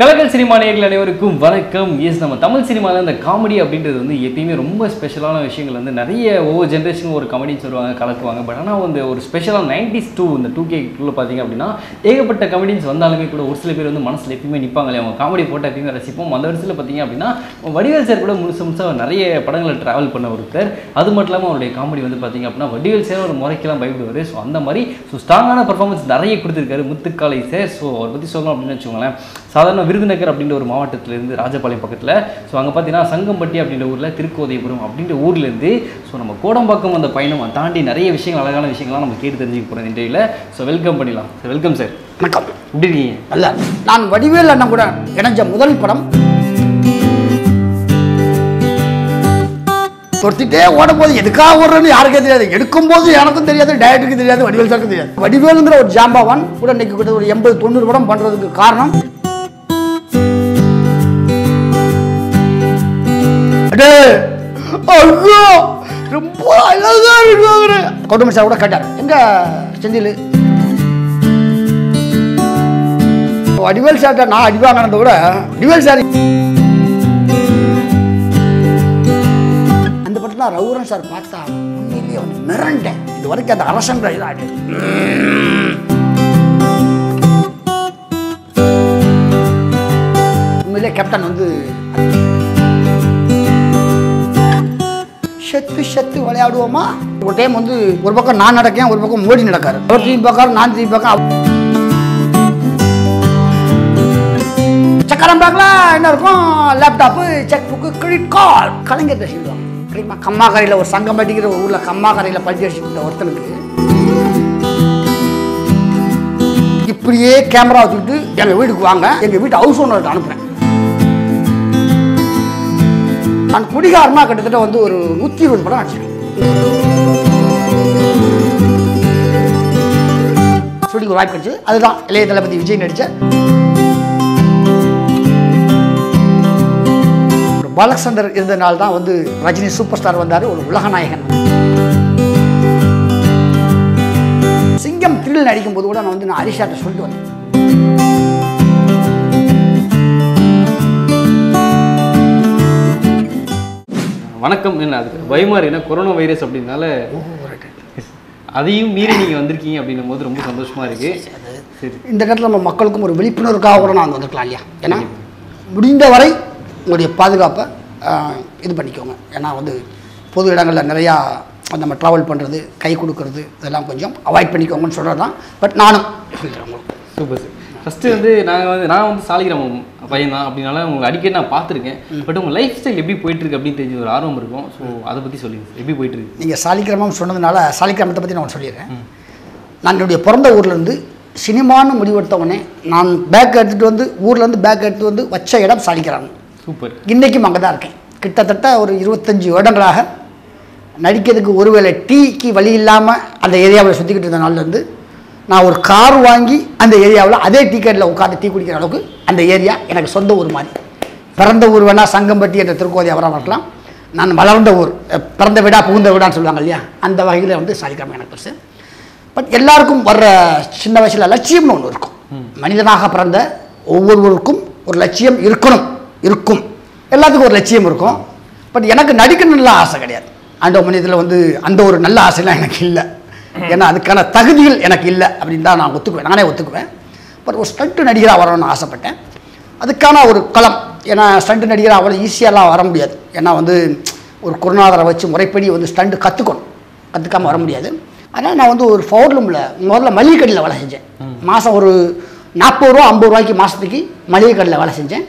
கலக்கல் cinema நேர்கள் அனைவருக்கும் வணக்கம். எஸ் நம்ம தமிழ் சினிமாவில் இந்த காமெடி அப்படின்றது வந்து எப்பயுமே ரொம்ப ஸ்பெஷலான விஷயங்கள் வந்து நிறைய ஒவ்வொரு ஜென்ரேஷனும் ஒரு காமெடின்னு சொல்லுவாங்க கலக்குவாங்க. பட் ஆனால் வந்து ஒரு ஸ்பெஷலாக நைன்டிஸ் டூ இந்த டூ கேக்குள்ளே பார்த்தீங்க அப்படின்னா ஏகப்பட்ட காமெடின்ஸ் வந்தாலுமே கூட ஒரு சில பேர் வந்து மனசில் எப்பயுமே நிற்பாங்களே அவங்க காமெடி போட்டால் எப்பயுமே ரசிப்போம். அந்த வருஷத்தில் பார்த்தீங்க அப்படின்னா வடிவேல் சார் கூட முழுசு முழுசாக நிறைய படங்களை ட்ராவல் பண்ண ஒருத்தர் அது மட்டும் இல்லாமல் அவருடைய காமெடி வந்து பார்த்தீங்க அப்படின்னா வடிவேல் சார் ஒரு முறைக்கெல்லாம் பயப்படுவார். ஸோ அந்த மாதிரி ஸோ ஸ்ட்ராங்கான பர்ஃபார்மன்ஸ் நிறைய கொடுத்துருக்காரு முத்துக்காலை சார் ஸோ அவரை பற்றி சொல்லணும் அப்படின்னு வச்சுக்கோங்களேன். சாதாரண விருதுநகர் அப்படின்ற ஒரு மாவட்டத்திலேருந்து ராஜபாளையம் பக்கத்தில். ஸோ அங்கே பார்த்தீங்கன்னா சங்கம்பட்டி அப்படின்ற ஊரில் திருக்கோதைபுரம் அப்படின்ற ஊர்லேருந்து ஸோ நம்ம கோடம்பாக்கம் அந்த பயணம் தாண்டி நிறைய விஷயங்கள் அழகான விஷயங்கள்லாம் நம்ம கேட்டு தெரிஞ்சுக்க போகிறோம் இன்றையில் ஸோ வெல்கம் பண்ணிடலாம். சார் வெல்கம் சார் வணக்கம். எப்படி இருக்கீங்க? அல்ல நான் வடிவேல் அண்ணன் கூட இணைஞ்ச முதல் படம். தொடுத்துட்டே ஓடும்போது எதுக்காக ஓடுறேன்னு யாருக்கே தெரியாது. எடுக்கும்போது எனக்கும் தெரியாது டயட்டுக்கு தெரியாது வடிவேல் சாருக்கும் தெரியாது. வடிவேலுங்கிற ஒரு ஜாம்பவான் கூட இன்னைக்கு கிட்ட ஒரு எண்பது தொண்ணூறு படம் பண்றதுக்கு காரணம் ஐயோ, ரொம்ப அழகா இருக்காரு கௌதமி சார் கூட கேட்டார். எங்க செந்தில்? அடிவேல் சார்ட்ட நான் அடி வாங்கினதை விட அடிவேல் சார் அந்த படத்துல ரவுரன் சார் பார்த்தா உண்மையிலேயே வந்து மிரண்டேன். இது வரைக்கும் அந்த அரசன்ற இதாடு உண்மையிலே கேப்டன் வந்து செத்து செத்து விளையாடுவோமா? ஒரு டைம் வந்து ஒரு பக்கம் நான் நடக்கேன் ஒரு பக்கம் மோடி நடக்காரு. அவர் திரும்பி பார்க்காரு நான் திரும்பி பார்க்க சக்கரம் பார்க்கலாம் என்ன இருக்கும்? Laptop cheque book credit card கலைஞர் சொல்லுவாங்க. தெரியுமா? கம்மாக்கரையில் ஒரு சங்கம் படிக்கிற ஒரு ஊரில் கம்மாக்கரையில் படிச்சு வச்சுக்கிட்ட ஒருத்தனுக்கு இப்படியே கேமரா வச்சுக்கிட்டு எங்கள் வீட்டுக்கு வாங்க. எங்கள் வீட்டு ஹவுஸ் ஓனர்கிட்ட அனுப்புகிறேன் அந்த குடிகாரமாக கிட்டத்தட்ட வந்து ஒரு நூற்றி இருபது படம் நடிச்சிருக்கேன் ஷூட்டிங் ஒரு வாய்ப்பு கிடைச்சு. அதுதான் இளைய தளபதி விஜய் நடித்த ஒரு பாலச்சந்தர் இருந்தனால தான் வந்து ரஜினி சூப்பர் ஸ்டார் வந்தார் ஒரு உலகநாயகன் சிங்கம் த்ரில் நடிக்கும் போது கூட நான் வந்து நான் ஹரிஷாட்ட சொல்லிட்டு வந்தேன். வணக்கம் என்ன அதுக்கு பயமா இருக்கு ஏன்னா கொரோனா வைரஸ் அப்படின்னால அதையும் மீறி நீங்கள் வந்திருக்கீங்க அப்படின்னும் போது ரொம்ப சந்தோஷமா இருக்கு. சரி இந்த இடத்துல நம்ம மக்களுக்கும் ஒரு விழிப்புணர்வுக்காக கூட நான் வந்திருக்கலாம் இல்லையா? ஏன்னா முடிந்த வரை உங்களுடைய பாதுகாப்பை இது பண்ணிக்கோங்க. ஏன்னா வந்து பொது இடங்களில் நிறையா நம்ம ட்ராவல் பண்ணுறது கை கொடுக்கறது இதெல்லாம் கொஞ்சம் அவாய்ட் பண்ணிக்கோங்கன்னு சொல்கிறது தான் பட் நானும் சொல்லிடுறேன் உங்களுக்கு. சூப்பர் சார் ஃபஸ்ட்டு வந்து நாங்கள் வந்து நான் வந்து சாலிகிராமம் பையன் தான் அப்படின்னால உங்களுக்கு அடிக்கடி நான் பார்த்துருக்கேன். பட் உங்கள் லைஃப் ஸ்டைல் எப்படி போயிட்டு இருக்கு அப்படின்னு தெரிஞ்ச ஒரு ஆர்வம் இருக்கும். ஸோ அதை பற்றி சொல்லுங்க எப்படி போயிட்டு இருக்கு நீங்கள் சாலிக்கிராமம் சொன்னதுனால சாலிக்கிராமத்தை பற்றி நான் ஒன்று சொல்லிடுறேன். நான் என்னுடைய பிறந்த ஊர்லேருந்து சினிமான்னு முடிவெடுத்த உடனே நான் பேக் எடுத்துகிட்டு வந்து ஊர்லேருந்து பேக் எடுத்துட்டு வந்து வச்ச இடம் சாலிக்கிராமம் சூப்பர் இன்றைக்கும் அங்கே தான் இருக்கேன். கிட்டத்தட்ட ஒரு இருபத்தஞ்சி வருடங்களாக நடிக்கிறதுக்கு ஒருவேளை டீக்கு வழி இல்லாமல் அந்த ஏரியாவில் சுற்றிக்கிட்டு இருந்த நாள்லேருந்து நான் ஒரு கார் வாங்கி அந்த ஏரியாவில் அதே டீ கடையில் உட்காந்து டீ குடிக்கிற அளவுக்கு அந்த ஏரியா எனக்கு சொந்த ஊர் மாதிரி. பிறந்த ஊர் வேணால் சங்கம்பட்டி என்ற திருக்கோதை அவராக வரலாம். நான் வளர்ந்த ஊர் பிறந்த வீடா புகுந்த வீடான்னு சொல்லுவாங்க இல்லையா? அந்த வகையில் வந்து சாதிக்காமல் எனக்கு பெருசு பட் எல்லாருக்கும் வர்ற சின்ன வயசில் லட்சியம்னு ஒன்று இருக்கும். மனிதனாக பிறந்த ஒவ்வொருவருக்கும் ஒரு லட்சியம் இருக்கணும் இருக்கும். எல்லாத்துக்கும் ஒரு லட்சியம் இருக்கும். பட் எனக்கு நடிக்கணும்லாம் ஆசை கிடையாது. அந்த மனிதத்தில் வந்து அந்த ஒரு நல்ல ஆசைலாம் எனக்கு இல்லை. ஏன்னா அதுக்கான தகுதிகள் எனக்கு இல்லை அப்படின்னு தான் நான் ஒத்துக்குவேன். நானே ஒத்துக்குவேன். பட் ஒரு ஸ்டண்ட் நடிகராக வரணும்னு ஆசைப்பட்டேன். அதுக்கான ஒரு களம். ஏன்னா ஸ்டண்ட் நடிகராக அவ்வளோ ஈஸியாலாம் வர முடியாது. ஏன்னா வந்து ஒரு குருநாதரை வச்சு முறைப்படி வந்து ஸ்டண்ட் கற்றுக்கணும் கற்றுக்காமல் வர முடியாது. அதனால் நான் வந்து ஒரு ஃபவுர்லூமில் முதல்ல மளிகை கடையில் வேலை செஞ்சேன். மாதம் ஒரு நாற்பது ரூபா ஐம்பது ரூபாய்க்கு மாதத்துக்கு மளிகை கடையில் வேலை செஞ்சேன்.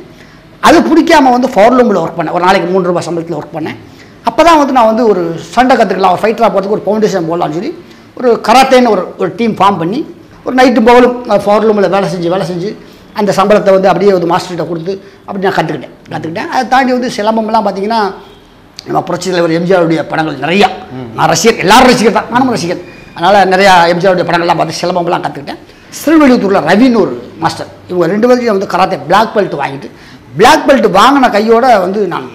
அது பிடிக்காம வந்து ஃபவுர்லூமில் ஒர்க் பண்ணேன். ஒரு நாளைக்கு மூணு ரூபாய் சம்பளத்தில் ஒர்க் பண்ணேன். அப்போ தான் வந்து நான் வந்து ஒரு சண்டை கற்றுக்கலாம் ஒரு ஃபைட்டராக போகிறதுக்கு ஒரு ஃபவுண்டேஷன் போடலாம்னு சொல்லி ஒரு கராத்தேன்னு ஒரு ஒரு டீம் ஃபார்ம் பண்ணி ஒரு நைட்டு பகலும் ஃபவுர்லூமில் வேலை செஞ்சு வேலை செஞ்சு அந்த சம்பளத்தை வந்து அப்படியே ஒரு மாஸ்டர்கிட்ட கொடுத்து அப்படி நான் கற்றுக்கிட்டேன் கற்றுக்கிட்டேன் அதை தாண்டி வந்து சிலம்பம்லாம் பார்த்தீங்கன்னா நம்ம புரட்சி தலைவர் எம்ஜிஆருடைய படங்கள் நிறையா. நான் ரசிகர் எல்லாரும் ரசிகர் தான். நானும் ரசிகர். அதனால் நிறையா எம்ஜிஆருடைய படங்கள்லாம் பார்த்து சிலம்பம்லாம் கற்றுக்கிட்டேன் திருவள்ளியூத்தூரில் ரவின்னு ஒரு மாஸ்டர் இவங்க ரெண்டு பேருக்கும் வந்து கராத்தே பிளாக் பெல்ட் வாங்கிட்டு பிளாக் பெல்ட் வாங்கின கையோட வந்து நான்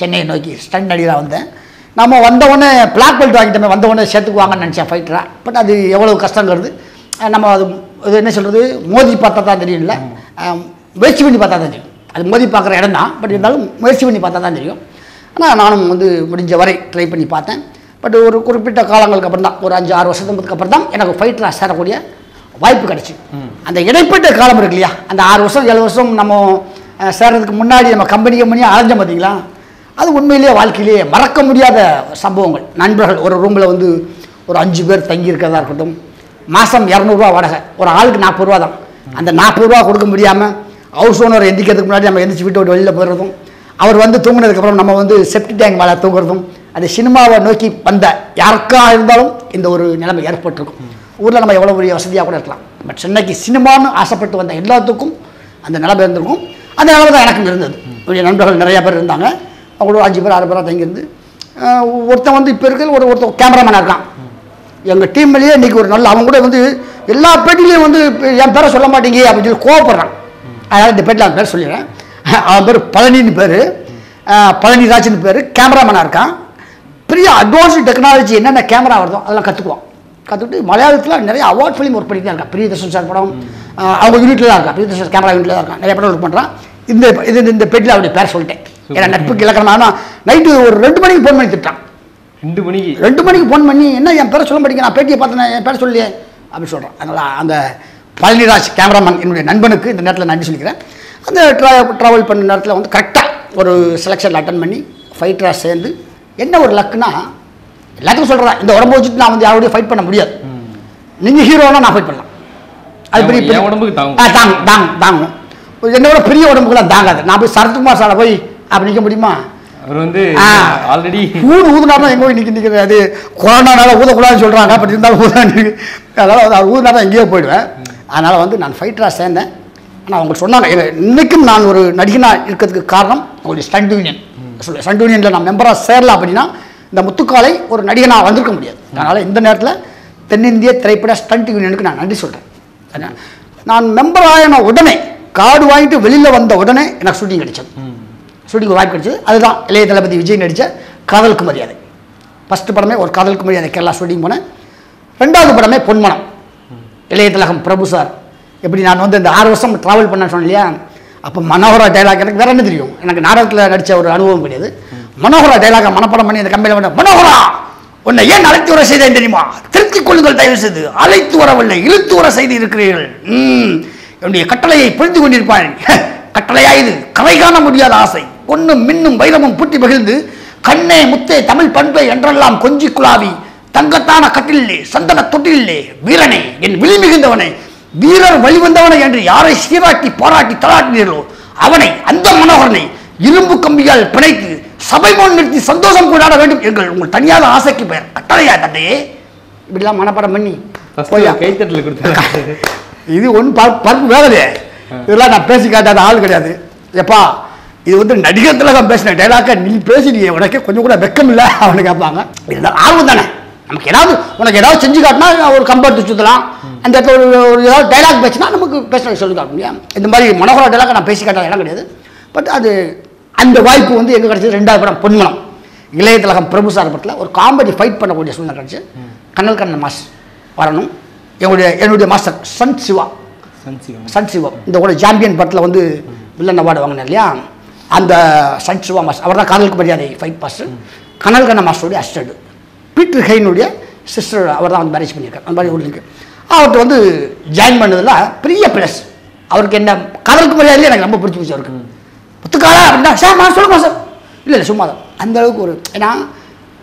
சென்னையை நோக்கி ஸ்டண்ட் நடிகராக வந்தேன். நம்ம வந்த உடனே பிளாக் பெல்ட் வாங்கிட்டோமே வந்த உடனே சேர்த்துக்குவாங்கன்னு நினச்சேன் ஃபைட்டராக பட் அது எவ்வளோ கஷ்டங்கிறது நம்ம அது இது என்ன சொல்கிறது மோதி பார்த்தா தான் தெரியும்ல. அஹ் முயற்சி பண்ணி பார்த்தா தான் தெரியும். அது மோதி பார்க்குற இடம் தான் பட் இருந்தாலும் முயற்சி பண்ணி பார்த்தா தான் தெரியும். ஆனால் நானும் வந்து முடிஞ்ச வரை ட்ரை பண்ணி பார்த்தேன். பட் ஒரு குறிப்பிட்ட காலங்களுக்கு அப்புறம் தான் ஒரு அஞ்சு ஆறு வருஷத்துக்கு அப்புறம் தான் எனக்கு ஃபைட்டராக சேரக்கூடிய வாய்ப்பு கிடச்சி. அந்த இடைப்பட்ட காலம் இருக்கு இல்லையா? அந்த ஆறு வருஷம் ஏழு வருஷம் நம்ம சேர்றதுக்கு முன்னாடி நம்ம கம்பெனி கம்பெனியாக அலைஞ்சோம் பார்த்தீங்களா அது உண்மையிலேயே வாழ்க்கையிலேயே மறக்க முடியாத சம்பவங்கள். நண்பர்கள் ஒரு ரூமில் வந்து ஒரு அஞ்சு பேர் தங்கியிருக்கிறதா இருக்கட்டும். மாதம் இரநூறுவா வாடகை. ஒரு ஆளுக்கு நாற்பது ரூபா தான். அந்த நாற்பது ரூபா கொடுக்க முடியாமல் ஹவுஸ் ஓனர் எந்திக்கிறதுக்கு முன்னாடி நம்ம எந்திரிச்சு வீட்டை விட்டு வெளியில் போயிடுறதும் அவர் வந்து தூங்குனதுக்கப்புறம் நம்ம வந்து செப்டி டேங்க் மேலே தூங்குறதும் அந்த சினிமாவை நோக்கி வந்த யாருக்கா இருந்தாலும் இந்த ஒரு நிலைமை ஏற்பட்டிருக்கும். ஊரில் நம்ம எவ்வளோ பெரிய வசதியாக கூட இருக்கலாம். பட் சென்னைக்கு சினிமான்னு ஆசைப்பட்டு வந்த எல்லாத்துக்கும் அந்த நிலைமை இருந்திருக்கும். அந்த நிலைமை தான் எனக்கும் இருந்தது. என்னுடைய நண்பர்கள் நிறையா பேர் இருந்தாங்க. அவங்களோட அஞ்சு பேர் ஆறு பேராக தங்கியிருந்து ஒருத்தன் வந்து இப்போ இருக்கிற ஒரு ஒருத்தன் கேமராமேனாக இருக்கான். எங்கள் டீம்லேயே இன்றைக்கி ஒரு நல்ல அவங்க கூட வந்து எல்லா பேட்டிலையும் வந்து என் பேரை சொல்ல மாட்டீங்க அப்படின்னு சொல்லி கோவப்படுறான். அதனால் இந்த பேட்டில் அவன் பேர் சொல்லிடுறேன். அவன் பேர் பழனின்னு பேர். பழனி ராஜ்னு பேர். கேமராமேனாக இருக்கான். பெரிய அட்வான்ஸ்டு டெக்னாலஜி என்னென்ன கேமரா வருதோ அதெல்லாம் கற்றுக்குவான் கற்றுக்கிட்டு மலையாளத்தில் நிறைய அவார்ட் ஃபிலிம் ஒர்க் பண்ணிட்டு தான் இருக்கான். பிரியதர்ஷன் சார் படம் அவங்க யூனிட்டில் தான் இருக்கான். பிரியதர்ஷன் கேமரா யூனிட்டில் தான் இருக்கான். நிறைய படம் ஒர்க் பண்ணுறான் இந்த இது இந்த பெட்டில் அவருடைய பேர் சொல்லிட்டேன். ஏன்னா நட்புக்கு இலக்கணமான நைட்டு ஒரு ரெண்டு மணிக்கு ஃபோன் பண்ணி திட்டான். ரெண்டு மணிக்கு? ரெண்டு மணிக்கு ஃபோன் பண்ணி என்ன என் பேரை சொல்ல மாட்டேங்க நான் பேட்டியை பார்த்தேன் என் பேரை சொல்லியே. அப்படின்னு சொல்கிறேன் அதனால் அந்த பழனிராஜ் கேமராமேன் என்னுடைய நண்பனுக்கு இந்த நேரத்தில் நன்றி சொல்லிக்கிறேன். அந்த ட்ரா ட்ராவல் பண்ண நேரத்தில் வந்து கரெக்டாக ஒரு செலெக்ஷனில் அட்டன் பண்ணி ஃபைட்டராக சேர்ந்து என்ன ஒரு லக்குனா எல்லாத்துக்கும் சொல்கிறேன் இந்த உடம்பு வச்சுட்டு நான் வந்து யாரோடய ஃபைட் பண்ண முடியாது. நீங்கள் ஹீரோனா நான் ஃபைட் பண்ணலாம். அது பெரிய உடம்புக்கு தாங்கும். ஆ, தாங்கும் தாங்கும் தாங்கும். என்னோட பெரிய உடம்புக்குலாம் தாங்காது. நான் போய் சரத்குமார் சாரை போய் அப்படி நிற்க முடியுமா? அவர் வந்து. ஆல்ரெடி ஊது ஊதுனா எங்க போய் நிக்க நிற்கிறது அது கொரோனானால ஊதக்கூடாதுன்னு சொல்கிறாங்க அப்படி இருந்தாலும் ஊதான்னு அதனால் அவர் ஊதுனா தான் எங்கேயோ போயிடுவேன். அதனால் வந்து நான் ஃபைட்டராக சேர்ந்தேன். ஆனால் அவங்க சொன்னாங்க எனக்கு இன்னைக்கும் நான் ஒரு நடிகனாக இருக்கிறதுக்கு காரணம் அவங்களுடைய ஸ்டண்ட் யூனியன் ஸ்டண்ட் யூனியனில் நான் மெம்பராக சேரல அப்படின்னா இந்த முத்துக்காலை ஒரு நடிகனாக வந்திருக்க முடியாது. அதனால் இந்த நேரத்தில் தென்னிந்திய திரைப்பட ஸ்டண்ட் யூனியனுக்கு நான் நன்றி சொல்கிறேன் நான் மெம்பர் ஆகின உடனே கார்டு வாங்கிட்டு வெளியில் வந்த உடனே எனக்கு ஷூட்டிங் கிடைச்சது. ஷூட்டிங் வாய்ப்பு கிடைச்சது. அதுதான் இளைய தளபதி விஜய் நடித்த காதலுக்கு மரியாதை. ஃபஸ்ட்டு படமே ஒரு காதலுக்கு மரியாதை கேரளா ஷூட்டிங் போனேன். ரெண்டாவது படமே பொன்மனம். இளைய திலகம் பிரபு சார். எப்படி நான் வந்து இந்த ஆறு வருஷம் ட்ராவல் பண்ண சொன்னேன் இல்லையா? அப்போ மனோகரா டைலாக் எனக்கு வேற என்ன தெரியும்? எனக்கு நாடகத்தில் நடித்த ஒரு அனுபவம் கிடையாது. மனோகரா டைலாக மனப்படம் பண்ணி அந்த கம்பெனியில் பண்ண மனோகரா உன்னை ஏன் அழைத்து வர செய்தேன் தெரியுமா? திருத்திக் கொள்ளுங்கள் தயவு செய்து அழைத்து வரவில்லை இழுத்து வர செய்து இருக்கிறீர்கள். ம், என்னுடைய கட்டளையை புரிந்து கொண்டிருப்பாய். கட்டளையா இது? கரை காண முடியாத ஆசை. பொன்னும் மின்னும் வைரமும் பூட்டி மகிழ்ந்து கண்ணே முத்தே தமிழ் பண்பை என்றெல்லாம் கொஞ்சி குழாவி தங்கத்தான கட்டிலே சந்தன தொட்டிலே வீரனே என் விழி மிகுந்தவனே வீரர் வழிவந்தவனை என்று யாரை சீராட்டி பாராட்டி தலாட்டினீர்களோ அவனை அந்த மனோகரனை இரும்பு கம்பியால் பிணைத்து சபை முன் நிறுத்தி சந்தோஷம் கொண்டாட வேண்டும் எங்கள் உங்கள் தனியாத ஆசைக்கு பெயர். கட்டளையா தந்தையே? இப்படிலாம் மனப்பாடம் பண்ணி கைத்தட்டல் கொடுத்தாரு. இது ஒன்றும் பருப்பு வேகது இதெல்லாம் நான் பேசி காட்டாத ஆள் கிடையாது. எப்பா இது வந்து நடிகர் திலகம் பேசின டைலாக்க நீ பேசினியே உனக்கு கொஞ்சம் கூட வெக்கம் இல்லை அவனு கேட்பாங்க. இதெல்லாம் ஆர்வம் தானே. நமக்கு ஏதாவது உனக்கு ஏதாவது செஞ்சு காட்டினா ஒரு கம்பெனி சுற்றலாம் அந்த இடத்துல ஒரு ஒரு ஏதாவது டைலாக் பேசினா நமக்கு பேசுறது சொல்லி காட்ட முடியும் இந்த மாதிரி மனோகர டைலாக் நான் பேசி காட்டாத இடம் கிடையாது. பட் அது அந்த வாய்ப்பு வந்து எங்கே கிடச்சது? ரெண்டாவது படம் பொன்மனம். இளைய திலகம் பிரபு சார் படத்தில் ஒரு காமெடி ஃபைட் பண்ணக்கூடிய சூழ்நிலை கிடச்சி. கண்ணல் கண்ணன் மாஸ் வரணும். என்னுடைய என்னுடைய மாஸ்டர் சன் சிவா. சன்சிகம் சன் சிவம் இந்த கூட சாம்பியன் படத்தில் வந்து வில்லன் அவார்டு வாங்கினேன் இல்லையா? அந்த சன் சிவா மாஸ்டர் அவர் தான் காதலுக்கு மரியாதை ஃபைட் மாஸ்டர் கனல் கண்ண மாஸ்டருடைய அசிஸ்டண்ட் பீட்டர் ஹெயினுடைய சிஸ்டர் அவர் தான் வந்து மேரேஜ் பண்ணியிருக்கார். அந்த மாதிரி ஒரு அவர்கிட்ட வந்து ஜாயின் பண்ணதில் பெரிய ப்ளஸ் அவருக்கு என்ன காதலுக்கு மரியாதையிலே எனக்கு ரொம்ப பிடிச்சி போச்சு அவருக்கு. புத்துக்காரா அப்படின்னா சார் நான் சொல்லுமா சார் இல்லை இல்லை சும்மா தான் அந்த அளவுக்கு ஒரு ஏன்னா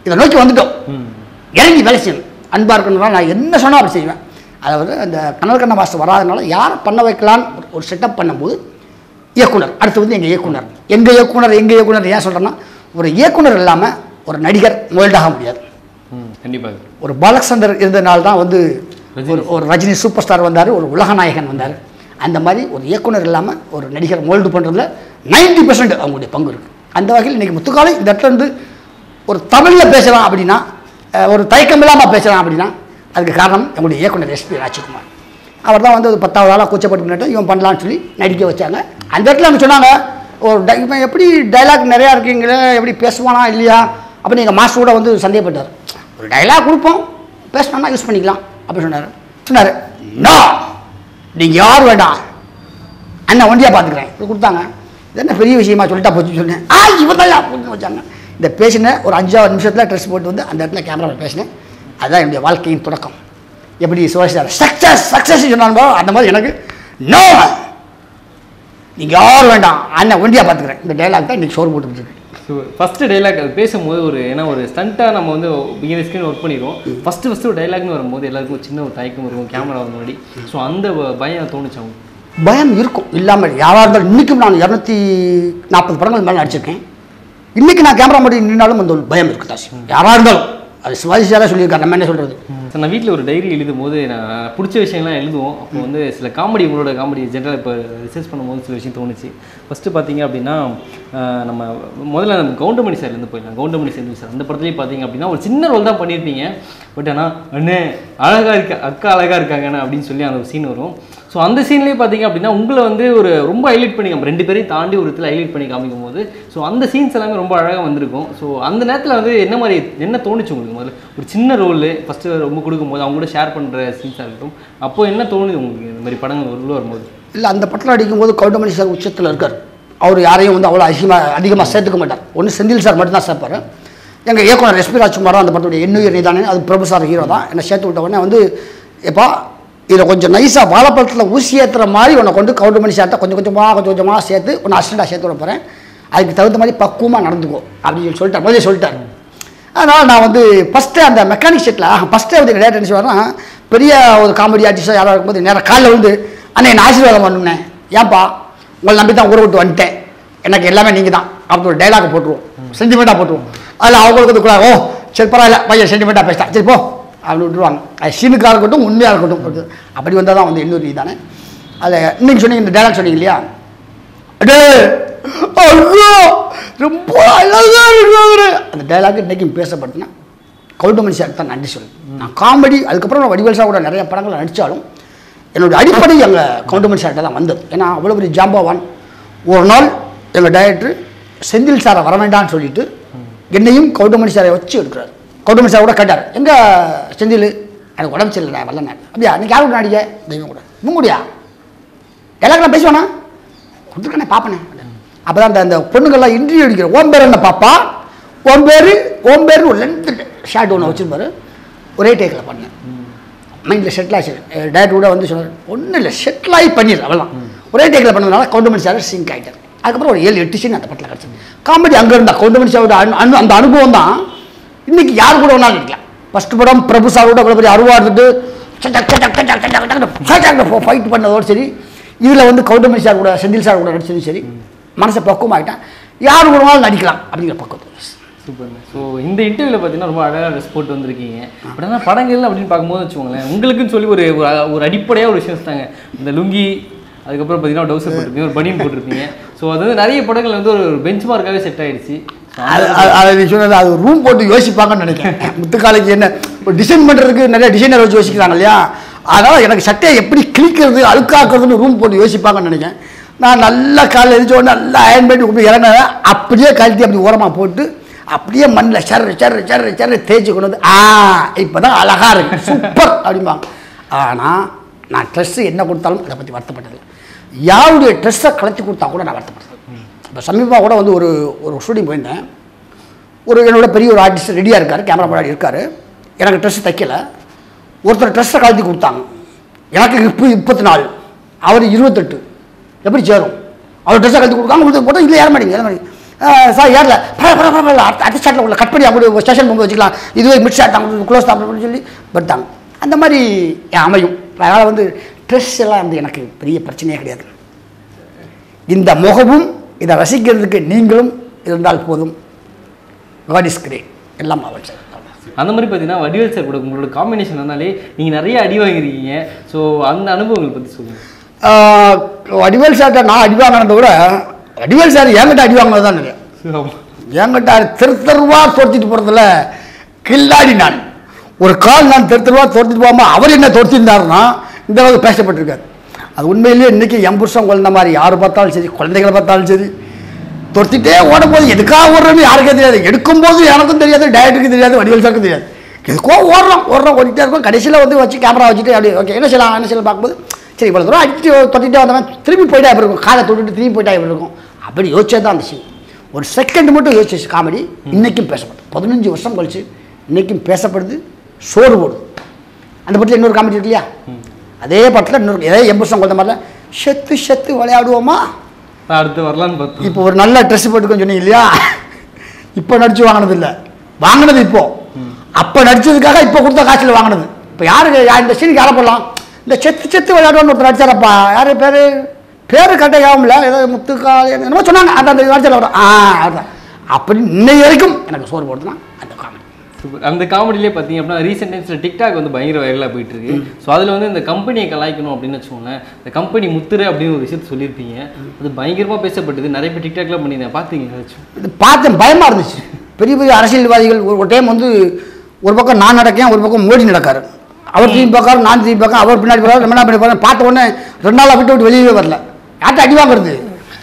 இதை நோக்கி வந்துட்டோம். இறங்கி வேலை செய்யணும். அன்பாக இருக்கணும்னா நான் என்ன சொன்னால் அப்படி செய்வேன். அதாவது அந்த கனல் கண்ண மாஸ்டர் வராதனால யாரை பண்ண வைக்கலான்னு ஒரு செட்டப் பண்ணும்போது இயக்குனர். அடுத்து வந்து எங்கள் இயக்குனர். எங்கள் இயக்குனர் எங்கள் இயக்குனர் ஏன் சொல்கிறேன்னா ஒரு இயக்குனர் இல்லாமல் ஒரு நடிகர் மோல்டாக முடியாது. கண்டிப்பாக ஒரு பாலச்சந்தர் இருந்தனால தான் வந்து. ஒரு ஒரு ரஜினி சூப்பர் ஸ்டார் வந்தார் ஒரு உலகநாயகன் வந்தார். அந்த மாதிரி ஒரு இயக்குனர் இல்லாமல் ஒரு நடிகர் மோல்டு பண்ணுறதுல 90% பர்சன்ட் அவங்களுடைய பங்கு இருக்குது அந்த வகையில் இன்றைக்கி முத்துக்காலை இந்த இடத்துல இருந்து ஒரு தமிழில் பேசலாம் அப்படின்னா ஒரு தயக்கம் இல்லாமல் பேசலாம் அப்படின்னா அதுக்கு காரணம் எங்களுடைய இயக்குனர் எஸ்பி ராஜ்குமார். அவர் தான் வந்து ஒரு பத்தாவது ஆளாக கூச்சப்பட்டு இவன் பண்ணலான்னு சொல்லி நடிக்க வச்சாங்க. அந்த இடத்துல அவங்க சொன்னாங்க ஒரு டை இப்போ எப்படி டைலாக் நிறையா இருக்கீங்களே எப்படி பேசுவானா இல்லையா? அப்படின்னு எங்கள் மாஸ்டர் கூட வந்து சந்தேகப்பட்டார். ஒரு டைலாக் கொடுப்போம் பேசணும்னா யூஸ் பண்ணிக்கலாம் அப்படின்னு சொன்னார். சொன்னார் நான் நீங்கள் யார் வேண்டாம். அண்ணன் ஒண்டியாக பார்த்துக்கிறேன் இப்படி கொடுத்தாங்க. இது என்ன பெரிய விஷயமா சொல்லிட்டா போச்சு சொன்னேன். ஆ இவர் தான் வச்சாங்க. இந்த பேசின ஒரு அஞ்சாவது நிமிஷத்தில் ட்ரெஸ் போட்டு வந்து அந்த இடத்துல கேமராவில் பேசினேன். அதுதான் என்னுடைய வாழ்க்கையின் தொடக்கம். எப்படி சிவாஜி சக்ஸஸ் சக்ஸஸ் சொன்னாங்களோ அந்த மாதிரி எனக்கு நோ நீங்கள் யாரும் வேண்டாம் அண்ணன் ஒண்டியாக பார்த்துக்கிறேன் இந்த டைலாக் தான் இன்றைக்கி சோறு போட்டுருக்கு ஸோ ஃபஸ்ட்டு டைலாக் அது பேசும்போது ஒரு ஏன்னா ஒரு ஸ்டண்ட்டாக நம்ம வந்து பிகினர் ஸ்கிரீன் ஒர்க் பண்ணிடுவோம். ஃபஸ்ட்டு ஃபஸ்ட்டு ஒரு டைலாக்னு வரும்போது எல்லாருக்கும் சின்ன ஒரு தயக்கம் இருக்கும் கேமரா முன்னாடி. ஸோ அந்த பயம் தோணுச்சு அவங்க பயம் இருக்கும். இல்லாமல் யாராக இருந்தாலும் இன்றைக்கும் நான் இரநூத்தி நாற்பது படங்கள் மேலே நடிச்சிருக்கேன். இன்றைக்கி நான் கேமரா முன்னாடி நின்னாலும் அந்த ஒரு பயம் இருக்கு தாசி. யாராக இருந்தாலும். அது சிவாஜி சொல்லியிருக்காரு. நம்ம என்ன சொல்கிறது சார் நான் வீட்டில் ஒரு டைரி எழுதும் போது நான் பிடிச்ச விஷயம்லாம் எழுதுவோம். அப்போ வந்து சில காமெடி உங்களோட காமெடி ஜென்ரலாக இப்போ ரிசர்ச் பண்ணும்போது சில விஷயம் தோணுச்சு. ஃபஸ்ட்டு பார்த்தீங்க அப்படின்னா நம்ம முதல்ல நம்ம கவுண்டமணி சார்லேருந்து போயிடலாம். கவுண்டமணி செந்தில் சார் அந்த படத்துலேயே பார்த்தீங்க அப்படின்னா ஒரு சின்ன ரோல் தான் பண்ணியிருப்பீங்க. பட் ஆனால் அண்ணே அழகாக இருக்க அக்கா அழகாக இருக்காங்கண்ணே அப்படின்னு சொல்லி அந்த சீன் வரும். ஸோ அந்த சீன்லேயே பார்த்தீங்க அப்படின்னா உங்களை வந்து ஒரு ரொம்ப ஹைலைட் பண்ணி ரெண்டு பேரையும் தாண்டி ஒரு இடத்துல ஹைலைட் பண்ணி காமிக்கும் போது. ஸோ அந்த சீன்ஸ் எல்லாமே ரொம்ப அழகாக வந்திருக்கும். ஸோ அந்த நேரத்தில் வந்து என்ன மாதிரி என்ன தோணுச்சு உங்களுக்கு முதல்ல? ஒரு சின்ன ரோல் ஃபஸ்ட்டு ரொம்ப கொடுக்கும்போது அவங்க கூட ஷேர் பண்ணுற சீன்ஸாக இருக்கட்டும். அப்போ என்ன தோணுது உங்களுக்கு? இந்த மாதிரி படங்கள் உள்ள வரும்போது? இல்லை அந்த படத்தில் அடிக்கும்போது கவுண்டமணி சார் உச்சத்தில் இருக்கார். அவர் யாரையும் வந்து அவ்வளோ அதிகமாக அதிகமாக சேர்த்துக்க மாட்டார். ஒன்று செந்தில் சார் மட்டும்தான் சேர்ப்பார். எங்கள் இயக்குனர் எஸ்பி ராஜ்குமார் அந்த படத்துடைய எண்ணுயிர் நீதானே அது பிரபு சார் ஹீரோ தான். என்னை சேர்த்து விட்ட உடனே வந்து எப்பா இதை கொஞ்சம் நைஸாக வாழைப்பழத்தில் ஊசி ஏற்றுற மாதிரி உன்னை கொண்டு கவுண்ட் பண்ணி சேர்த்தா கொஞ்சம் கொஞ்சமாக கொஞ்சம் கொஞ்சமாக சேர்த்து உன்னை அசிஸ்டண்டாக சேர்த்து விட போகிறேன் அதுக்கு தகுந்த மாதிரி பக்குவமாக நடந்துக்கோ அப்படின்னு சொல்லி சொல்லிட்டார். முதலே சொல்லிட்டார். அதனால் நான் வந்து ஃபஸ்ட்டு அந்த மெக்கானிக் செட்டில் ஃபஸ்ட்டே வந்து நிறையா என்ன வரேன் பெரிய ஒரு காமெடி ஆர்டிஸ்டாக யாராக இருக்கும்போது நேராக காலையில் வந்து அண்ணே நான் ஆசீர்வாதம் பண்ணுனேன் ஏன்பா உங்களை நம்பி தான் ஊரை விட்டு வந்துட்டேன். எனக்கு எல்லாமே நீங்கள் தான் அப்படி ஒரு டைலாக் போட்டுருவோம். சென்டிமெண்ட்டாக போட்டுருவோம். அதில் அவங்களுக்கு கூட ஓ சரி பரவாயில்ல பையன் சென்டிமெண்ட்டாக பேசிட்டான். சரி போ. அப்படி விட்டுருவாங்க. அது சீனுக்காக இருக்கட்டும் உண்மையாக இருக்கட்டும். அப்படி- வந்தால் தான் வந்து இன்னொரு தானே அதை இன்னைக்கு சொன்னீங்க இந்த டைலாக் சொன்னீங்க இல்லையா? அடே ஐயோ ரொம்ப அழகா இருக்காரு அந்த டைலாக் இன்றைக்கும் பேசப்பட்டுனா கவுண்டமணி சார் தான் நன்றி சொல்லு நான் காமெடி அதுக்கப்புறம் நான் வடிவேல் சார் கூட நிறைய படங்கள் நடித்தாலும் என்னுடைய அடிப்படை எங்கள் கவுண்டமணி சார்கிட்ட தான் வந்தது. ஏன்னா அவ்வளோ பெரிய ஜாம்பவான் ஒரு நாள் எங்கள் டைரக்டர் செந்தில் சாரை வர வேண்டாம்னு சொல்லிட்டு என்னையும் கவுண்டமணி சாரை வச்சு எடுக்கிறார். கவுண்டமணி சார் கூட கேட்டார் எங்கே செந்தில்? எனக்கு உடம்பு சரியில்லை வரல நான் அப்படியா? நீ யாரும் கூட தெய்வம் கூட. இவங்க முடியா எல்லாரும் பேசுவானா? கொடுத்துருக்கேனே பார்ப்பனே. அப்போ தான் அந்த அந்த பொண்ணுங்கள்லாம் இன்டர்வியூ அடிக்கிற ஓம் பேர் என்ன பாப்பா? ஓம் பேர் ஓம் பேர்னு ஒரு லென்த் ஷார்ட் ஒன்று வச்சுருப்பாரு. ஒரே டேக்கில் பண்ணேன். மைண்டில் செட்டில் ஆச்சு டேட் கூட வந்து சொன்னார் ஒன்றும் இல்லை செட்டில் ஆகி பண்ணிடு அவ்வளோதான் ஒரே டேக்கில் பண்ணதுனால கவுண்டமணி சார் சிங்க் ஆகிட்டார் அதுக்கப்புறம் ஒரு ஏழு எட்டு சீன் அந்த படத்தில் கிடச்சிது காமெடி அங்கே இருந்தால் கவுண்டமணி சாரோட அனு அந்த அனுபவம் தான் இன்றைக்கி யார் கூட வேணாலும் இருக்கலாம் ஃபஸ்ட் படம் பிரபு சாரோட அவ்வளோ பெரிய அருவாக இருந்துட்டு ஃபைட் பண்ணதோடு சரி இதில் வந்து கவுண்டமணி சார் கூட செந்தில் சார் கூட நடிச்சதும் சரி மனசை பக்குவமாகிட்டேன் யார் கூட வேணாலும் நடிக்கலாம் அப்படிங்கிற பக்குவம் சூப்பர் ஸோ இந்த இன்டர்வியூவில் பார்த்தீங்கன்னா ரொம்ப அழகாக ட்ரெஸ் போட்டு வந்திருக்கீங்க. பட் ஆனால் படங்கள் அப்படின்னு பார்க்கும்போது வச்சுக்கோங்களேன் உங்களுக்குன்னு சொல்லி ஒரு ஒரு அடிப்படையாக ஒரு விஷயம் வச்சுட்டாங்க. இந்த லுங்கி அதுக்கப்புறம் பார்த்தீங்கன்னா டவுசர் போட்டிருப்பீங்க ஒரு பனியன் போட்டிருப்பீங்க. ஸோ அது வந்து நிறைய படங்கள் வந்து ஒரு பெஞ்ச் மார்க்காகவே செட் ஆயிடுச்சு அது நீ சொன்னது அது ரூம் போட்டு யோசிப்பாங்கன்னு நினைக்கிறேன். முத்துக்காலைக்கு என்ன ஒரு டிசைன் பண்ணுறதுக்கு நிறைய டிசைனர் வச்சு யோசிக்கிறாங்க இல்லையா? அதனால் எனக்கு சட்டையை எப்படி கிழிக்கிறது அழுக்காக்குறதுன்னு ரூம் போட்டு யோசிப்பாங்கன்னு நினைக்கிறேன். நான் நல்லா காலையில் எழுந்த உடனே நல்லா அயன் பண்ணி கொண்டு இறங்கினேன். அப்படியே கழட்டி அப்படி ஓரமாக போட்டு அப்படியே மண்ணில் சர்ரு சர்ரு சர்ரு சர்ரு தேய்ச்சி கொண்டு வந்து ஆ இப்போ தான் அழகாக இருக்கு. சூப்பர் அப்படிம்பாங்க. ஆனால் நான் ட்ரெஸ்ஸு என்ன கொடுத்தாலும் அதை பற்றி வருத்தப்பட்டது யாருடைய ட்ரெஸ்ஸை கலத்தி கொடுத்தா கூட நான் வருத்தப்பட்டது இப்போ சமீபமாக கூட வந்து ஒரு ஒரு ஸ்டூடியோ போயிருந்தேன். ஒரு என்னோட பெரிய ஒரு ஆர்டிஸ்ட் ரெடியாக இருக்கார் கேமரா முன்னாடி இருக்கார். எனக்கு ட்ரெஸ் தைக்கல. ஒருத்தர் ட்ரெஸ்ஸை கலத்தி கொடுத்தாங்க. எனக்கு இப்போ முப்பத்தி நாலு அவர் இருபத்தெட்டு. எப்படி சேரும்? அவர் ட்ரெஸ்ஸை கழட்டி கொடுக்காங்க உங்களுக்கு போட்டால் இல்லை ஏற மாட்டீங்க ஏற மாட்டீங்க. சார் ஏறல. பரவாயில்ல பரவாயில்ல அடுத்த அடுத்த ஷாட்டில் உள்ள கட் பண்ணி அப்படி ஸ்டேஷன் போகும்போது வச்சுக்கலாம். இதுவே மிட் ஷாட் அவங்க க்ளோஸ் தான் அப்படின்னு சொல்லி பட்டாங்க அந்த மாதிரி அமையும். அதனால் வந்து ட்ரெஸ் எல்லாம் வந்து எனக்கு பெரிய பிரச்சனையே கிடையாது. இந்த முகமும் இதை ரசிக்கிறதுக்கு நீங்களும் இருந்தால் போதும். காட் இஸ் கிரேட் எல்லாம் அவள் சார் அந்த மாதிரி பார்த்தீங்கன்னா வடிவேல் சார் கூட உங்களோட காம்பினேஷன் வந்தாலே நீங்கள் நிறைய அடி வாங்கியிருக்கீங்க. ஸோ அந்த அனுபவங்களை பற்றி சொல்லுங்கள் வடிவேல் சார்கிட்ட நான் அடி வாங்கினதை விட வடிவேல் சார் என்கிட்ட அடி வாங்கினது தான் என்கிட்ட தெரு தெருவா துரத்திட்டு போகிறதுல கில்லாடி நான். ஒரு கால் நான் தெரு தெருவா துரத்திட்டு போகாமல் அவர் என்ன துரத்திருந்தாருன்னா இந்த அளவுக்கு பேசப்பட்டிருக்காரு. அது உண்மையிலேயே இன்றைக்கி என் புருஷன் குழந்த மாதிரி யார் பார்த்தாலும் சரி குழந்தைகளை பார்த்தாலும் சரி துரத்திட்டே ஓடும்போது எதுக்காக ஓடுறேன்னு யாருக்கே தெரியாது. எடுக்கும்போது எனக்கும் தெரியாது டயட்டுக்கு தெரியாது வடிவேல் சாருக்கும் தெரியாது. எதுக்கோ ஓடுறோம் ஓடுறோம் ஓடிட்டே இருக்கோம். கடைசியில் வந்து வச்சு கேமரா வச்சுட்டு அப்படி ஓகே என்ன செய்யலாம் என்ன செய்யலாம் பார்க்கும்போது சரி இவ்வளோ தூரம் அடிச்சுட்டு தொட்டிட்டு வந்தவன் திரும்பி போயிட்டா எப்படி இருக்கும்? காலை தொட்டுட்டு திரும்பி போயிட்டா எப்படி இருக்கும்? அப்படி யோசிச்சது தான் அந்த சீன் ஒரு செகண்ட் மட்டும் யோசிச்சு காமெடி இன்னைக்கும் பேசப்படுது பதினஞ்சு வருஷம் கழிச்சு இன்னைக்கும் பேசப்படுது சோறு போடுது அந்த படத்தில் இன்னொரு காமெடி இருக்கு இல்லையா? அதே படத்தில் இன்னொரு இதே எம்புசம் கொண்ட மாதிரில செத்து செத்து விளையாடுவோமா? அடுத்து வரலான்னு இப்போ ஒரு நல்ல ட்ரெஸ் போட்டுக்கோன்னு சொன்னீங்க இல்லையா? இப்போ நடிச்சு வாங்கினது இல்லை. வாங்கினது இப்போ. அப்போ நடிச்சதுக்காக இப்போ கொடுத்த காசில் வாங்கினது. இப்போ யாருக்கு யா- இந்த சீனுக்கு யாரை போடலாம்? இந்த செத்து செத்து விளையாடுவோன்னு ஒருத்தர் நடிச்சாரப்பா யார் பேர்? பேர் கரெக்டாக ஆகும்ல ஏதோ முத்துக்கால் என்னமோ சொன்னாங்க. அந்த அந்த நடிச்சார் வரும். ஆ அதுதான் அப்படி இன்னை வரைக்கும் எனக்கு சோறு போடுதுன்னா அந்த காமெடி சூப்பர். அந்த காமெடியிலே பார்த்தீங்க அப்படின்னா ரீசெண்ட் டைம்ஸில் டிக்டாக் வந்து பயங்கர வைரலாக போயிட்டு இருக்கு ஸோ அதில் வந்து இந்த கம்பெனியை கலாய்க்கணும் அப்படின்னு வச்சுக்கோங்களேன் இந்த கம்பெனி முத்துரு அப்படின்னு ஒரு விஷயத்த சொல்லியிருப்பீங்க. அது பயங்கரமாக பேசப்பட்டது. நிறைய பேர் டிக்டாக்லாம் பண்ணியிருந்தேன் பார்த்தீங்க ஏதாச்சும் இது பார்த்தேன். பயமாக இருந்துச்சு. பெரிய பெரிய அரசியல்வாதிகள் ஒரு ஒரு டைம் வந்து ஒரு பக்கம் நான் நடக்கேன் ஒரு பக்கம் மோடி நடக்காரு. அவர் திரும்பி பார்க்காரு நான் திரும்பி பார்க்க அவர் பின்னாடி போகிறார் நம்ம என்ன பண்ணி போகிறேன் பார்த்த உடனே ரெண்டு நாளாக விட்டு விட்டு வெளியவே வரல. யார்ட்ட அடி வாங்குறது?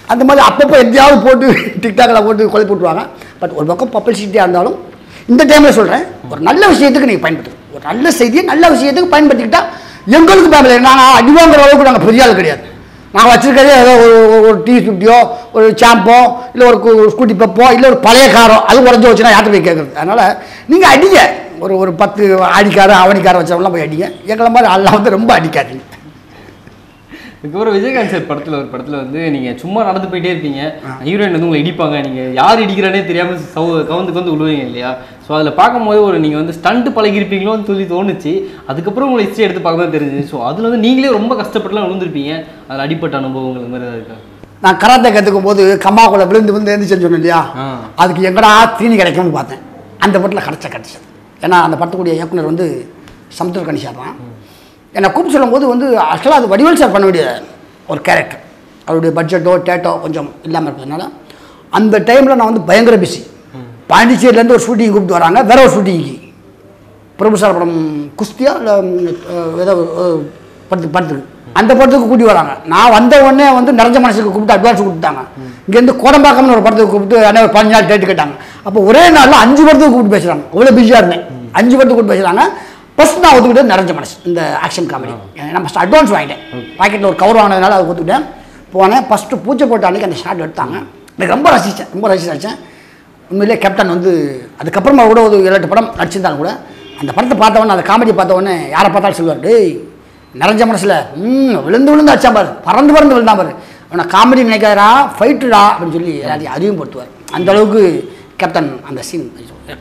அந்த மாதிரி அப்பப்போ எதையாவது போட்டு டிக்டாக்கில் போட்டு கொலை போட்டுருவாங்க பட் ஒரு பக்கம் பப்ளிசிட்டியாக இருந்தாலும் இந்த டைமில் சொல்கிறேன் ஒரு நல்ல விஷயத்துக்கு நீங்கள் பயன்படுத்து ஒரு நல்ல செய்தியை நல்ல விஷயத்துக்கு பயன்படுத்திக்கிட்டா எங்களுக்கு பேமிலி நாங்கள் அடி வாங்குற அளவுக்கு நாங்கள் பெரிய ஆள் கிடையாது. நாங்கள் வச்சிருக்கிறதே ஏதோ ஒரு ஒரு- டீ ஃபிஃப்டியோ ஒரு சாம்போ இல்லை ஒரு ஸ்கூட்டி பப்போ இல்லை ஒரு பழைய காரோ அது உடஞ்சி வச்சுனா யார்கிட்ட போய் கேட்குறது? அதனால் நீங்கள் அடிங்க. ஒரு ஒரு பத்து ஆடிக்காரன் அவனிக்காரன் வச்சவங்களாம் போய் அடிங்க. எங்களை மாதிரி ஆள்லாம் வந்து ரொம்ப அடிக்காதீங்க இதுக்கப்புறம் விஜயகாந்த் சார் படத்தில் ஒரு படத்தில் வந்து நீங்கள் சும்மா நடந்து போயிட்டே இருப்பீங்க. ஹீரோயின் வந்து உங்களை இடிப்பாங்க. நீங்கள் யார் இடிக்கிறானே தெரியாமல் சவு கவுந்து கவுந்து விழுவீங்க இல்லையா? ஸோ அதில் பார்க்கும்போது ஒரு நீங்கள் வந்து ஸ்டண்ட் பழகிருப்பீங்களோன்னு சொல்லி தோணுச்சு. அதுக்கப்புறம் உங்களை ஹிஸ்ட்ரி எடுத்து பார்க்க தான் தெரிஞ்சு ஸோ அதில் வந்து நீங்களே ரொம்ப கஷ்டப்பட்டுலாம் விழுந்திருப்பீங்க அதில் அடிப்பட்ட அனுபவங்கள் இந்த மாதிரி ஏதாவது இருக்கா? நான் கராத்தே கற்றுக்கும் போது கம்மாக்குள்ள விழுந்து விழுந்து எழுந்துச்சேன்னு சொன்னேன் இல்லையா. அதுக்கு எங்கடா தீனி கிடைக்கும்னு பார்த்தேன். அந்த படத்தில் கிடச்ச கிடச்சது ஏன்னா அந்த படத்துக்குடைய இயக்குனர் வந்து சமுத்திர கணிஷார் தான். என்னை கூப்பிட்டு சொல்லும்போது வந்து ஆக்சுவலாக அது வடிவல் சார் பண்ண வேண்டிய ஒரு கேரக்டர் அவருடைய பட்ஜெட்டோ டேட்டோ கொஞ்சம் இல்லாமல் இருக்கிறதுனால அந்த டைமில் நான் வந்து பயங்கர பிஸி பாண்டிச்சேரியிலேருந்து ஒரு ஷூட்டிங் கூப்பிட்டு வராங்க. வேற ஒரு ஷூட்டிங்க்கு பிரபு சார் படம் குஸ்தியா இல்லை ஏதோ அஹ், படத்துக்கு படத்துக்கு. அந்த படத்துக்கு கூட்டி வராங்க. நான் வந்த உடனே வந்து நிறைஞ்ச மனசுக்கு கூப்பிட்டு அட்வான்ஸ் கொடுத்தாங்க இங்கேருந்து கோடம்பாக்கம்னு ஒரு படத்துக்கு கூப்பிட்டு அண்ணா ஒரு பதினஞ்சு நாள் டேட்டு கேட்டாங்க. அப்போ ஒரே நாளில் அஞ்சு படத்துக்கு கூப்பிட்டு பேசுகிறாங்க அவ்வளோ பிஸியாக இருந்தேன். அஞ்சு படத்துக்கு கூப்பிட்டு பேசுகிறாங்க ஃபஸ்ட் நான் ஒத்துக்கிட்டது நிறைஞ்ச மனசு. இந்த ஆக்ஷன் காமெடி நான் ஃபஸ்ட் அட்வான்ஸ் வாங்கிட்டேன். பாக்கெட்டில் ஒரு கவர் வாங்கினதுனால அதை ஒத்துக்கிட்டேன் போனேன். ஃபஸ்ட்டு பூச்சை போட்ட அன்னைக்கு அந்த ஷாட் எடுத்தாங்க. எனக்கு ரொம்ப ரசித்தேன் ரொம்ப ரசிச்சேன். உண்மையிலே கேப்டன் வந்து அதுக்கப்புறமா கூட ஒரு ஏழு படம் நடிச்சிருந்தாலும் கூட அந்த படத்தை பார்த்தவொடனே அந்த காமெடி பார்த்தவொடனே யாரை பார்த்தாலும் சொல்லுவார் டேய் நிறைஞ்ச மனசில். ம் விழுந்து விழுந்து அடிச்சா பாரு. பறந்து பறந்து விழுந்தா பாரு. அவனை காமெடி நினைக்காதடா ஃபைட்டுடா அப்படின்னு சொல்லி எல்லாத்தையும் அறிவுப்படுத்துவார் அந்த அளவுக்கு கேப்டன் அந்த சீன்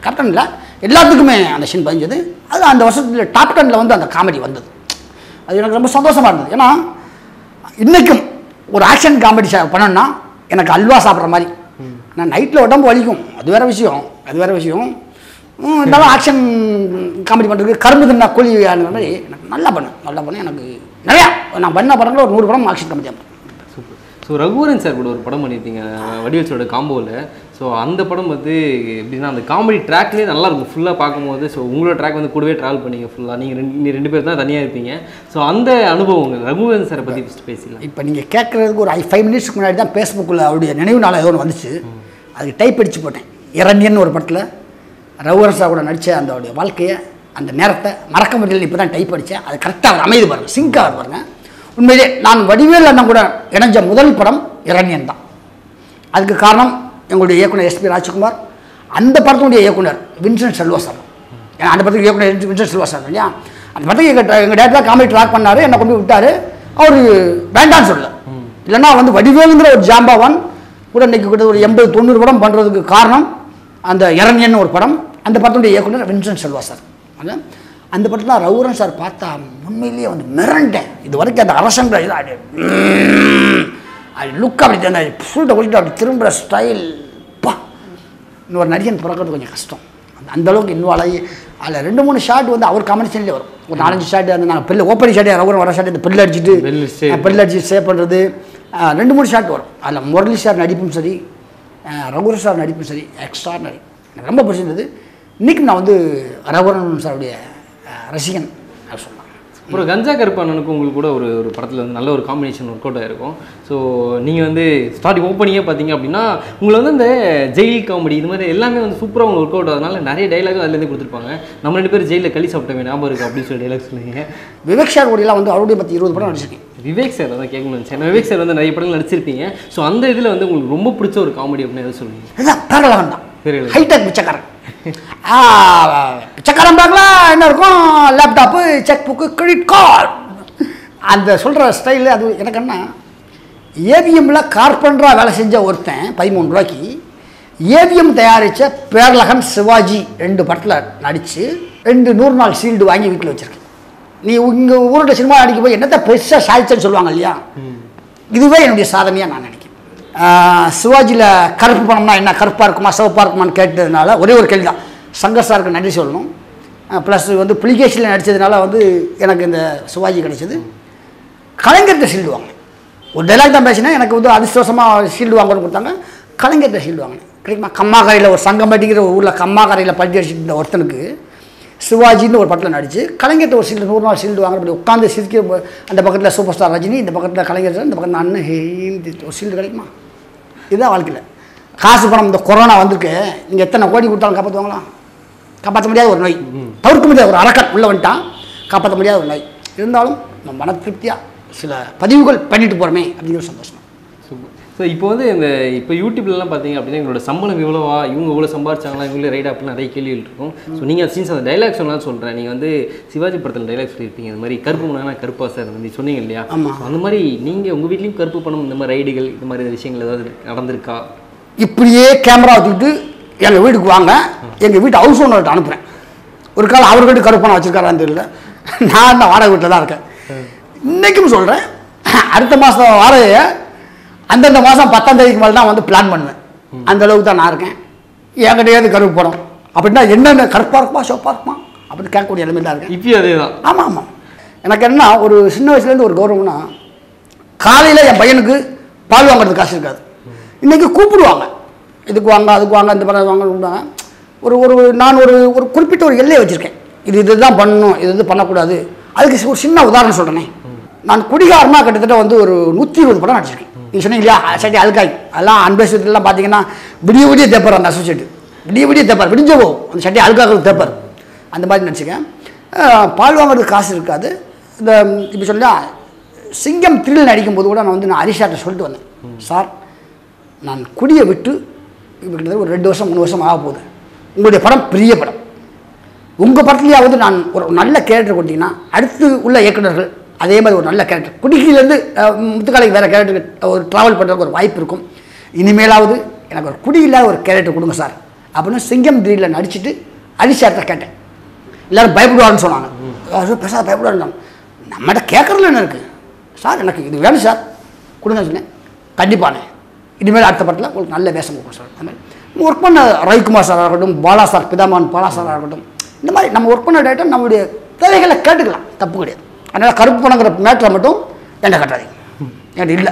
கேப்டனில் எல்லாத்துக்குமே அந்த சீன் பதிஞ்சது. அது அந்த வருஷத்தில் டாப் டென்னில் வந்து அந்த காமெடி வந்தது. அது எனக்கு ரொம்ப சந்தோஷமாக இருந்தது. ஏன்னா இன்றைக்கும் ஒரு ஆக்ஷன் காமெடி பண்ணோன்னா எனக்கு அல்வா சாப்பிட்ற மாதிரி. நான் நைட்டில் உடம்பு வலிக்கும். அது வேற விஷயம். அது வேற விஷயம். இருந்தாலும் ஆக்ஷன் காமெடி பண்ணுறதுக்கு கரும்பு தின்னா கூலி ஆளுங்கிற மாதிரி எனக்கு நல்லா பண்ணேன் நல்லா பண்ணேன் எனக்கு நிறையா நான் பண்ண படங்கள் ஒரு நூறு படம் ஆக்ஷன் காமெடியாக பண்ணேன் ஸோ ரகுவரன் சார் கூட ஒரு படம் பண்ணியிருப்பீங்க வடிவச்சோட காம்போவில் ஸோ அந்த படம் வந்து எப்படின்னா அந்த காமெடி ட்ராக்லேயே நல்லா இருக்கும். ஃபுல்லாக பார்க்கும்போது ஸோ உங்களோட ட்ராக் வந்து கூடவே ட்ராவல் பண்ணிங்க ஃபுல்லாக நீங்கள் ரெண்டு நீ ரெண்டு பேர் தான் தனியாக இருப்பீங்க. ஸோ அந்த அனுபவம் ரகுவன் சாரை பற்றி ஃபஸ்ட் பேசலாம் இப்போ நீங்கள் கேட்குறதுக்கு ஒரு ஃபைவ் மினிட்ஸ்க்கு முன்னாடி தான் ஃபேஸ்புக்கில் அவருடைய நினைவு நாள் ஏதோ ஒன்று வந்துச்சு. அதுக்கு டைப் அடித்து போட்டேன். இரண்யன் ஒரு படத்தில். ரகுவன் சார் கூட நடித்த அந்த அவருடைய வாழ்க்கையை அந்த நேரத்தை மறக்க முடியல இப்போ தான் டைப் அடித்தேன் அது கரெக்டாக அவர் அமைதி பாருங்கள் சிங்காக பாருங்கள் உண்மையிலே நான் வடிவேல் அண்ணன் கூட இணைஞ்ச முதல் படம் இரண்யன் தான். அதுக்கு காரணம் எங்களுடைய இயக்குனர் எஸ்பி ராஜ்குமார் அந்த படத்தினுடைய இயக்குனர் வின்சென்ட் செல்வா சார். ஏன்னா அந்த படத்துக்கு இயக்குனர் வின்சென்ட் செல்வா சார் இல்லையா? அந்த படத்துக்கு எங்கள் எங்கள் டேரக்டர் காமெடி ட்ராக் பண்ணார் என்னை கொண்டு விட்டார். அவர் வேண்டான்னு சொல்லல. இல்லைன்னா வந்து வடிவேலுங்கிற ஒரு ஜாம்பாவான் கூட இன்னைக்கு கிட்ட ஒரு எண்பது தொண்ணூறு படம் பண்ணுறதுக்கு காரணம் அந்த இரண்யன்னு ஒரு படம் அந்த படத்துடைய இயக்குனர் வின்சென்ட் செல்வா சார். அந்த படத்தில் ரவுரன் சார் பார்த்தா உண்மையிலேயே வந்து மிரண்டேன். இது வரைக்கும் அந்த அரசங்கிற இது அது லுக் அப்படி அந்த ஃபுல்ட்டை ஒழிட்டு அப்படி திரும்புகிற ஸ்டைல் பா. இன்னொரு நடிகன் பிறக்கிறது கொஞ்சம் கஷ்டம். அந்த அந்த அளவுக்கு இன்வால்வ் ஆகி அதில் ரெண்டு மூணு ஷாட் வந்து அவர் காம்பினேஷன்லேயே வரும். ஒரு நாலஞ்சு ஷாட் அந்த நாங்கள் பெல்லு ஓப்பனிங் ஷாட் ரவுரன் வர ஷாட் இந்த பெல்லு அடிச்சுட்டு Bell stay. பெல் அடிச்சு சேவ் பண்ணுறது ரெண்டு மூணு ஷாட் வரும். அதில் முரளி சார் நடிப்பும் சரி ரகுர சார் நடிப்பும் சரி எக்ஸ்ட்ரானரி எனக்கு ரொம்ப பிடிச்சிருந்தது. இன்றைக்கும் நான் வந்து ரகுரன் சாருடைய ரசிகன் சொல்லலாம் அப்புறம் கஞ்சா கருப்பண்ணனுக்கும் உங்களுக்கு கூட ஒரு ஒரு படத்தில் வந்து நல்ல ஒரு காம்பினேஷன் ஒர்க் அவுட் ஆயிருக்கும். ஸோ நீங்கள் வந்து ஸ்டார்டிங் ஓப்பனிங்கே பார்த்தீங்க அப்படின்னா உங்களை வந்து இந்த ஜெயில் காமெடி இது மாதிரி எல்லாமே வந்து சூப்பராக உங்களுக்கு ஒர்க் அவுட் ஆகுதுனால நிறைய டைலாகும் அதுலேருந்து கொடுத்துருப்பாங்க. நம்ம ரெண்டு பேரும் ஜெயிலில் களி சாப்பிட்டவங்க ஞாபகம் இருக்குது அப்படின்னு சொல்லி டைலாக் சொல்லுவீங்க விவேக் சார் கூடலாம் வந்து அவருடைய பற்றி இருபது படம் நடிச்சிருக்கேன். விவேக் சார் தான் கேட்கணும்னு நினச்சேன். விவேக் சார் வந்து நிறைய படங்கள் நடிச்சிருப்பீங்க. ஸோ அந்த இதில் வந்து உங்களுக்கு ரொம்ப பிடிச்ச ஒரு காமெடி அப்படின்னு எதாவது சொல்லுவீங்க? தான். ஹைடெக் பிச்சைக்காரன். ஆ, பிச்சைக்காரன் பேக்கில் என்ன இருக்கும்? Laptop cheque book credit card அந்த சொல்கிற ஸ்டைலு அது எனக்கு என்ன? ஏவிஎம்மில் கார்பெண்டராக வேலை செஞ்ச ஒருத்தன் பதிமூணு ரூபாய்க்கு ஏவிஎம் தயாரித்த பேரலகன் சிவாஜி ரெண்டு படத்தில் நடித்து ரெண்டு நூறு நாள் சீல்டு வாங்கி வீட்டில் வச்சுருக்கேன். நீ இங்கே ஊரோட சினிமா நடிக்க போய் என்னத்தை பெருசாக சாதிச்சேன்னு சொல்லுவாங்க இல்லையா? இதுவே என்னுடைய சாதனையாக நான் நினைக்கிறேன். சிவாஜியில் கருப்பு பணம்னா என்ன? கருப்பாக இருக்குமா சிவப்பாக இருக்குமான்னு கேட்டதுனால ஒரே ஒரு கேள்வி தான் சங்கர் சாருக்கு நன்றி சொல்லணும். ப்ளஸ் வந்து புலிகேஷில் நடித்ததுனால வந்து எனக்கு இந்த சிவாஜி கிடைச்சது. கலைஞர்கிட்ட ஷீல்டு வாங்கினேன். ஒரு டைலாக் தான் பேசினேன். எனக்கு வந்து அதிர்ஷ்டவசமாக ஷீல்டு வாங்கணும்னு கொடுத்தாங்க. கலைஞர்கிட்ட ஷீல்டு வாங்கினேன். கிடைக்குமா கம்மாக்கரையில் ஒரு சங்கம்பட்டிங்கிற படிக்கிற ஊரில் கம்மாக்கரையில் பட்டி அடிச்சுட்டு இருந்த ஒருத்தனுக்கு சிவாஜின்னு ஒரு படத்தில் நடிச்சு கலைஞர்கிட்ட ஒரு சீல்டு நூறு நாள் சீல்டு வாங்குறப்படி உட்காந்து சிரிக்க அந்த பக்கத்தில் சூப்பர் ஸ்டார் ரஜினி இந்த பக்கத்தில் கலைஞர் இந்த பக்கத்தில் அண்ணன். ஹேன்னு ஒரு சீல்டு கிடைக்குமா? இதுதான் வாழ்க்கையில். காசு பணம் இந்த கொரோனா வந்திருக்கு. நீங்கள் எத்தனை கோடி கொடுத்தாலும் காப்பாற்றுவாங்களா காப்பாற்ற முடியாத ஒரு நோய். தவிர்க்க முடியாத ஒரு அரக்கன் உள்ளே வந்துட்டான். காப்பாற்ற முடியாத ஒரு நோய். இருந்தாலும் நம்ம மன திருப்தியாக சில பதிவுகள் பண்ணிட்டு போகிறோமே அப்படிங்கிற ஒரு சந்தோஷம். ஸோ இப்போ வந்து இந்த இப்போ யூடியூப்லலாம் பார்த்தீங்க அப்படின்னா எங்களோட சம்பளம் இவ்வளோவா இவங்க இவ்வளோ சம்பாரிச்சாங்களா இவங்களே ரைட் அப்படின்னு நிறைய கேள்விகள் இருக்கும். ஸோ நீங்கள் சீன்ஸ் அந்த டைலாக் சொன்னாலும் சொல்கிறேன் நீங்கள் வந்து சிவாஜி படத்தில் டைலாக் சொல்லியிருப்பீங்க. இந்த மாதிரி கருப்பு முன்னா கருப்பா சார் வந்து சொன்னீங்க இல்லையா? அந்த மாதிரி நீங்கள் உங்கள் வீட்லேயும் கருப்பு பணம் இந்த மாதிரி ரைடுகள் இந்த மாதிரி விஷயங்கள் ஏதாவது நடந்திருக்கா? இப்படியே கேமரா வச்சுக்கிட்டு எங்கள் வீட்டுக்கு வாங்க. எங்கள் வீட்டு ஹவுஸ் ஓனர்கிட்ட அனுப்புகிறேன் ஒரு காலம் அவர் வீட்டு கருப்பணம் வச்சுருக்காரான்னு தெரியல. நான் இந்த வாடகை வீட்டில் தான் இருக்கேன். இன்றைக்கும் சொல்கிறேன் அடுத்த மாதம் வாடகையை அந்தந்த மாதம் பத்தாம் தேதிக்கு மேலே தான் வந்து பிளான் பண்ணுவேன். அந்த அளவுக்கு தான் நான் இருக்கேன். என்கிட்டயாவது கருப்பு படம். அப்படின்னா என்னென்ன கருப்பாக இருக்குமா சிவப்பாக இருக்குமா அப்படின்னு கேட்கக்கூடிய நிலைமை தான் இருக்கேன். இப்பயும் அதே தான். ஆமாம் ஆமாம் எனக்கு என்ன ஒரு சின்ன வயசுலேருந்து ஒரு கௌரவம்னா காலையில் என் பையனுக்கு பால் வாங்குறதுக்கு காசு இருக்காது. இன்றைக்கி கூப்பிடுவாங்க. இதுக்கு வாங்க அதுக்கு வாங்க இந்த படம் வாங்க கூப்பிடுவாங்க ஒரு ஒரு நான் ஒரு ஒரு குறிப்பிட்ட ஒரு எல்லையை வச்சுருக்கேன். இது இதுதான் பண்ணணும் இது இது பண்ணக்கூடாது. அதுக்கு ஒரு சின்ன உதாரணம் சொல்கிறேனே நான் குடிகாரமாக கிட்டத்தட்ட வந்து ஒரு நூற்றி இருபது படம் நடிச்சிருக்கேன். நீ சொன்னீங்க இல்லையா? சட்டி அழுக்காய். அதெல்லாம் அன்பேசத்துலாம் பார்த்தீங்கன்னா விடிய விடிய தேப்பார் அந்த அசோசியேட் விடிய விடிய தேப்பார் விடிஞ்சவோ அந்த சட்டி அழுக்காக தேப்பார் அந்த மாதிரி நினச்சிக்கேன். பால் வாங்குறதுக்கு காசு இருக்காது. இந்த இப்போ சொன்னா சிங்கம் த்ரில் நடிக்கும்போது கூட நான் வந்து நான் ஹரிஷாட்ட சொல்லிட்டு வந்தேன். சார் நான் குடியை விட்டு இப்போ கிட்டத்தட்ட ஒரு ரெண்டு வருஷம் மூணு வருஷம் ஆக போகுது. உங்களுடைய படம் பெரிய படம். உங்கள் படத்துலையாவது நான் ஒரு நல்ல கேரக்டர் கொடுத்தீங்கன்னா அடுத்து உள்ள இயக்குனர்கள் அதே மாதிரி ஒரு நல்ல கேரக்டர் குடிக்கிலேருந்து முத்துக்காலைக்கு வேறு கேரக்டர் ஒரு ட்ராவல் பண்ணுறதுக்கு ஒரு வாய்ப்பு இருக்கும். இனிமேலாவது எனக்கு ஒரு குடி இல்லாத ஒரு கேரக்டர் கொடுங்க சார் அப்படின்னு சிங்கம் த்ரீல நடிச்சிட்டு ஹரிஷார்ட்ட கேட்டேன். எல்லாரும் பயப்படுவாருன்னு சொன்னாங்க. அது பெருசாக பயப்படுவாருன்னு நம்மகிட்ட கேட்குறதுல என்ன இருக்குது சார் எனக்கு இது வேணும் சார் கொடுங்க சொன்னேன். கண்டிப்பானே இனிமேல் அடுத்த படத்தில் உங்களுக்கு நல்ல வேஷம் கொடுக்கும் சார் அந்த மாதிரி. ஒர்க் பண்ண ரவிக்குமார் சாராக இருக்கட்டும் பாலா சார் பிதாமன் பாலா சாராக இருக்கட்டும். இந்த மாதிரி நம்ம ஒர்க் பண்ண டேட்டா நம்மளுடைய தேவைகளை கேட்டுக்கலாம். தப்பு கிடையாது. அதனால் கருப்பு பணங்கிற மேட்டரை மட்டும் என்ன கட்டாதீங்க. என்கிட்ட இல்லை.